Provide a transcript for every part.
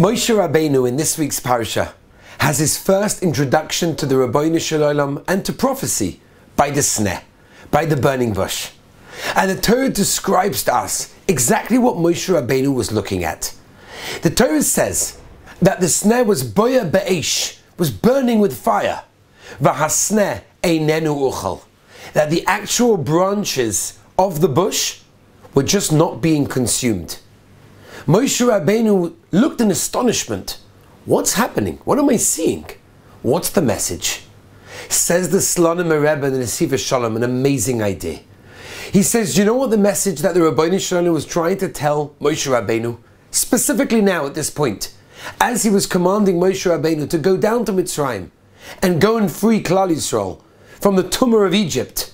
Moshe Rabbeinu in this week's parsha has his first introduction to the Ribono Shel Olam and to prophecy by the sneh, by the burning bush. And the Torah describes to us exactly what Moshe Rabbeinu was looking at. The Torah says that the sneh was boya be'esh, was burning with fire. V'hasneh einenu uchal. That the actual branches of the bush were just not being consumed. Moshe Rabbeinu looked in astonishment. What's happening? What am I seeing? What's the message? Says the Slonim Rebbe in the Nesivos Shalom, an amazing idea. He says, you know what the message that the Ribono Shel Olam was trying to tell Moshe Rabbeinu? Specifically now at this point, as he was commanding Moshe Rabbeinu to go down to Mitzrayim and go and free Klal Yisrael from the tumah of Egypt,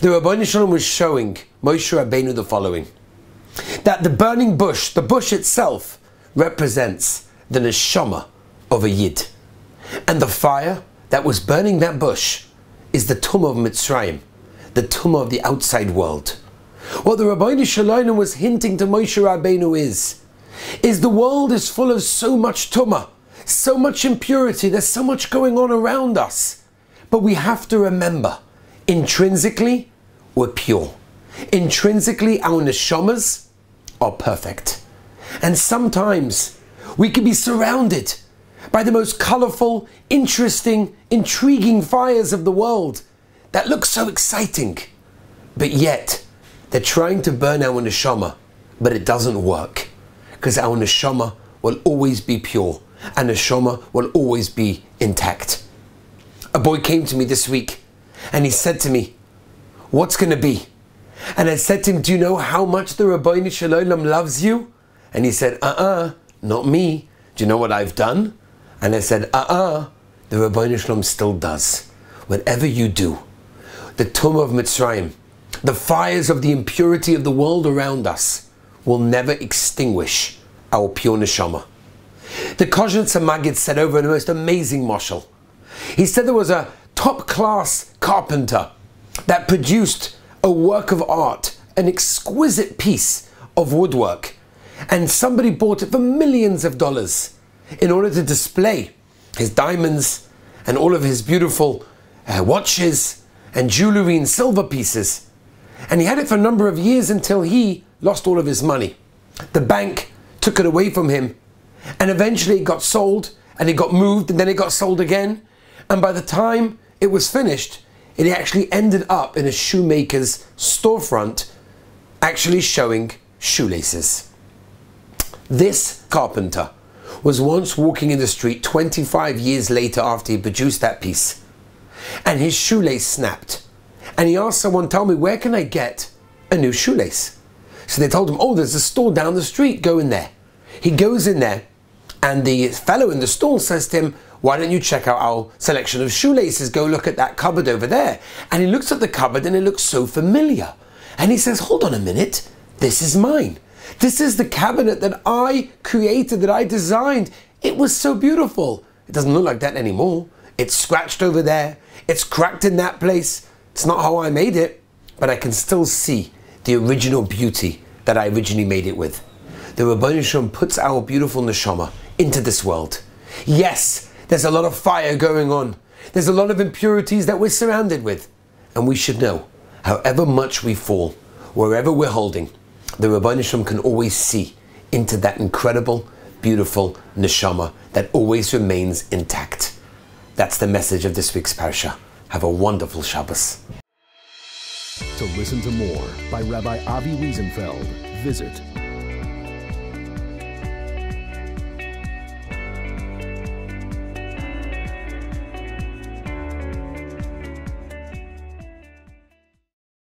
the Ribono Shel Olam was showing Moshe Rabbeinu the following that the burning bush, the bush itself, represents the neshama of a yid. And the fire that was burning that bush is the tumah of Mitzrayim, the tumah of the outside world. What the Ribono Shel Olam was hinting to Moshe Rabbeinu is, is the world is full of so much tumah, so much impurity, there's so much going on around us. But we have to remember, intrinsically, we're pure. Intrinsically, our neshamas are perfect. And sometimes we can be surrounded by the most colorful, interesting, intriguing fires of the world that look so exciting. But yet, they're trying to burn our neshama, but it doesn't work. Because our neshama will always be pure, and neshama will always be intact. A boy came to me this week, and he said to me, What's going to be? And I said to him, Do you know how much the Ribono Shel Olam loves you? And he said, Uh uh, not me. Do you know what I've done? And I said, Uh uh, the Ribono Shel Olam still does. Whatever you do, the tumah of Mitzrayim, the fires of the impurity of the world around us will never extinguish our pure neshama. The Kozhnitzer Maggid said over the most amazing moshel. He said there was a top class carpenter that produced a work of art, an exquisite piece of woodwork, and somebody bought it for millions of dollars in order to display his diamonds and all of his beautiful uh, watches and jewelry and silver pieces. And he had it for a number of years until he lost all of his money. The bank took it away from him, and eventually it got sold, and it got moved, and then it got sold again. And by the time it was finished, it actually ended up in a shoemaker's storefront, actually showing shoelaces. This carpenter was once walking in the street 25 years later after he produced that piece, and his shoelace snapped. And he asked someone, Tell me, where can I get a new shoelace? So they told him, Oh, there's a store down the street, go in there. He goes in there, and the fellow in the store says to him, why don't you check out our selection of shoelaces? Go look at that cupboard over there. And he looks at the cupboard and it looks so familiar. And he says, hold on a minute, this is mine. This is the cabinet that I created, that I designed. It was so beautiful. It doesn't look like that anymore. It's scratched over there. It's cracked in that place. It's not how I made it, but I can still see the original beauty that I originally made it with. The Ribono Shel Olam puts our beautiful neshama into this world. Yes, there's a lot of fire going on. There's a lot of impurities that we're surrounded with. And we should know, however much we fall, wherever we're holding, the Ribono Shel Olam can always see into that incredible, beautiful neshama that always remains intact. That's the message of this week's parsha. Have a wonderful Shabbos. To listen to more by Rabbi Avi Wiesenfeld, visit